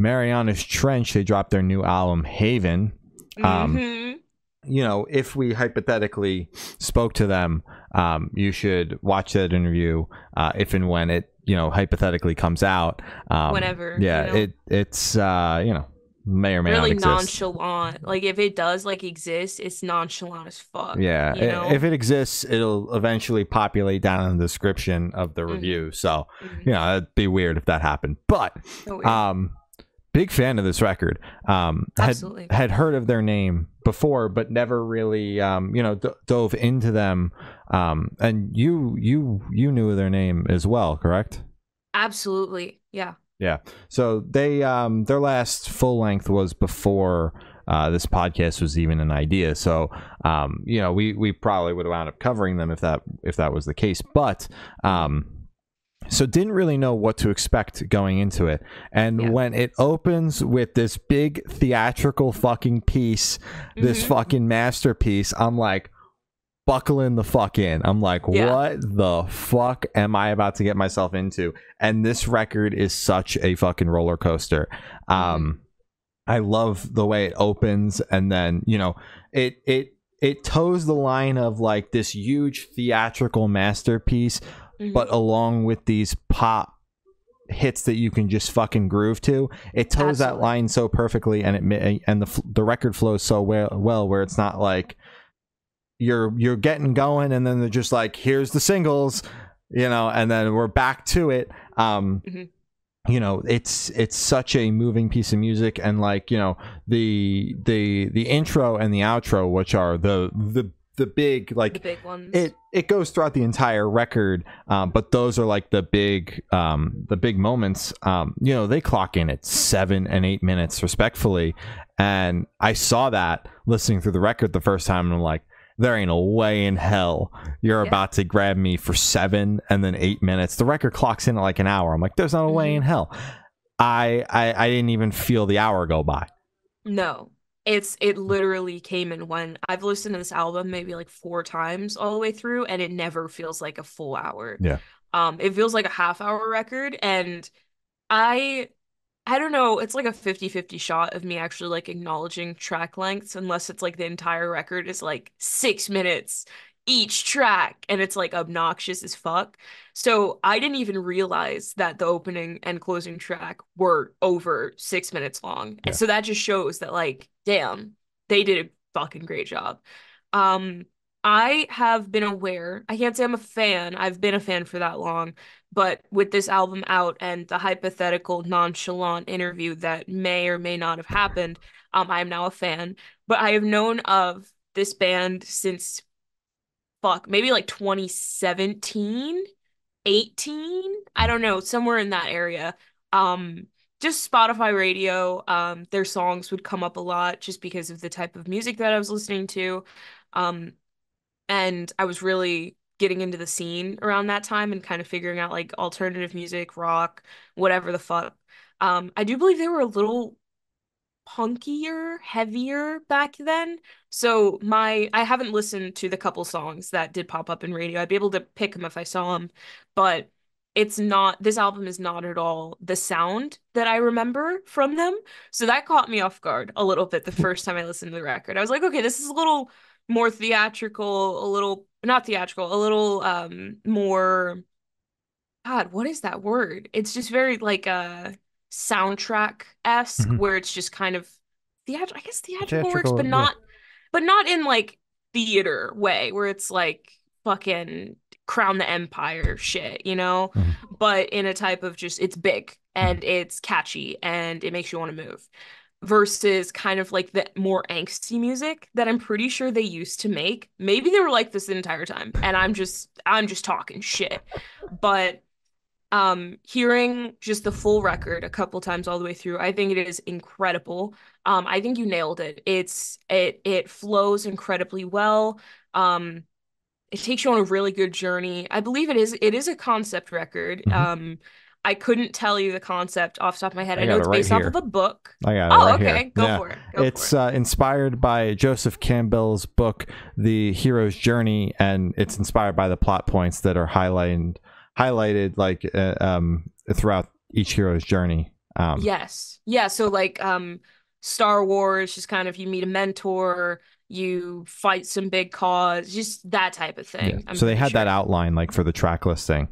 Marianas Trench, they dropped their new album Haven. Um, Mhm. you know, if we hypothetically spoke to them, um, you should watch that interview uh, if and when it, you know, hypothetically comes out. Um, Whenever, Yeah, you know? it it's uh, you know may or may really not exist. nonchalant. Like if it does like exist, it's nonchalant as fuck. Yeah, you know? if it exists, it'll eventually populate down in the description of the Mhm. review. So Mhm. you know, it'd be weird if that happened. But So um, big fan of this record. Um, had Absolutely. had heard of their name before, but never really, um, you know, d- dove into them. Um, and you you you knew their name as well, correct? Absolutely. Yeah. Yeah. So they um, their last full length was before. Uh, this podcast was even an idea, so um, you know we we probably would have wound up covering them if that if that was the case. But um, so didn't really know what to expect going into it and Yeah. when it opens with this big theatrical fucking piece this Mhm. fucking masterpiece i'm like buckling the fuck in i'm like Yeah. what the fuck am i about to get myself into and this record is such a fucking roller coaster um i love the way it opens and then you know it it it toes the line of like this huge theatrical masterpiece Mhm. but along with these pop hits that you can just fucking groove to it toes that line so perfectly and it and the the record flows so well well where it's not like you're you're getting going and then they're just like here's the singles you know and then we're back to it um Mhm. you know it's it's such a moving piece of music and like you know the the the intro and the outro which are the the the big like the big ones. it it goes throughout the entire record um, but those are like the big um, the big moments um, you know they clock in at seven and eight minutes respectfully and i saw that listening through the record the first time and i'm like there ain't a way in hell you're Yeah. about to grab me for seven and then eight minutes the record clocks in at like an hour i'm like there's not a way Mhm. in hell I, I i didn't even feel the hour go by No. It's it literally came in when I've listened to this album maybe like four times all the way through and it never feels like a full hour. Yeah. Um it feels like a half hour record and I I don't know, it's like a 50-50 shot of me actually like acknowledging track lengths unless it's like the entire record is like 6 minutes each track and it's like obnoxious as fuck. So I didn't even realize that the opening and closing track were over six minutes long. Yeah. And so that just shows that like, damn, they did a fucking great job. Um, I have been aware, I can't say I'm a fan, I've been a fan for that long, but with this album out and the hypothetical nonchalant interview that may or may not have happened, um, I am now a fan. But I have known of this band since fuck, maybe like 2017, 18, I don't know, somewhere in that area. Um, just Spotify radio, um, their songs would come up a lot just because of the type of music that I was listening to. Um, and I was really getting into the scene around that time and kind of figuring out like alternative music, rock, whatever the fuck. Um, I do believe they were a little punkier, heavier back then. So my I haven't listened to the couple songs that did pop up in radio. I'd be able to pick them if I saw them, but it's not this album is not at all the sound that I remember from them. So that caught me off guard a little bit the first time I listened to the record. I was like, okay, this is a little more theatrical, a little not theatrical, a little um more God, what is that word? It's just very like a soundtrack-esque Mhm. where it's just kind of theatrical, I guess theatrical works, Theatrical, but yeah. not but not in like theater way where it's like fucking crown the empire shit, you know? Mhm. But in a type of just it's big and it's catchy and it makes you want to move. Versus kind of like the more angsty music that I'm pretty sure they used to make. Maybe they were like this the entire time and I'm just I'm just talking shit. But um hearing just the full record a couple times all the way through i think it is incredible um i think you nailed it it's it it flows incredibly well um it takes you on a really good journey i believe it is it is a concept record Mhm. um i couldn't tell you the concept off the top of my head I i know it's right based off of a book i got it oh right okay here. go Yeah. for it go it's for it uh, inspired by Joseph Campbell's book, The Hero's Journey, and it's inspired by the plot points that are highlighted, highlighted like uh, um, throughout each hero's journey. Um, Yes. Yeah, so like um Star Wars, just kind of you meet a mentor, you fight some big cause, just that type of thing. I'm So they had that outline like for the track listing.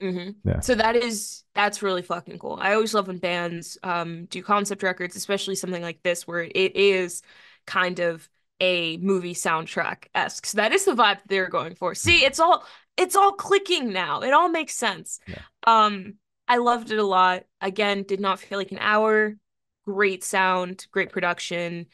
hmm Yeah. So that is that's really fucking cool. I always love when bands um do concept records, especially something like this where it is kind of a movie soundtrack esque. So that is the vibe they're going for. See, it's all it's all clicking now. It all makes sense. Yeah. Um, I loved it a lot. Again, did not feel like an hour. Great sound, great production,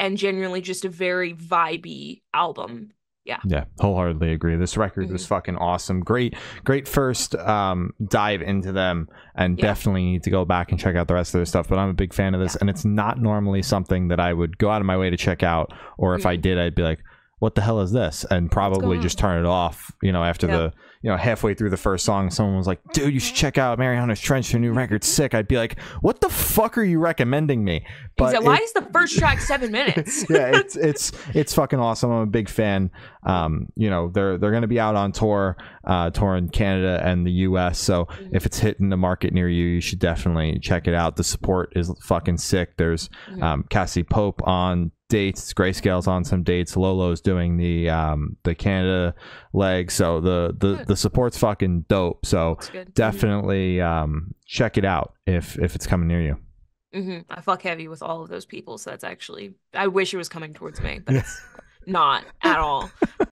and genuinely just a very vibey album. Yeah, Yeah. wholeheartedly agree. This record was fucking awesome. Great, great first um, dive into them, and Yeah. definitely need to go back and check out the rest of their stuff. But I'm a big fan of this, and it's not normally something that I would go out of my way to check out, or if I did, I'd be like, "What the hell is this?" and probably just turn it off. You know, after Yeah. the you know halfway through the first song, someone was like, "Dude, you should check out Marianas Trench. Her new record's sick." I'd be like, "What the fuck are you recommending me?" Like, why it- is the first track seven minutes? yeah, it's it's it's fucking awesome. I'm a big fan. Um, you know, they're they're gonna be out on tour, uh, tour in Canada and the U.S. So Mm-hmm. if it's hitting the market near you, you should definitely check it out. The support is fucking sick. There's Mhm. um, Cassie Pope on dates. Grayscale's on some dates. Lolo's doing the um, the Canada leg. So the the Good. the support's fucking dope. So good. definitely um, check it out if if it's coming near you. hmm I fuck heavy with all of those people, so that's actually I wish it was coming towards me, but it's not at all.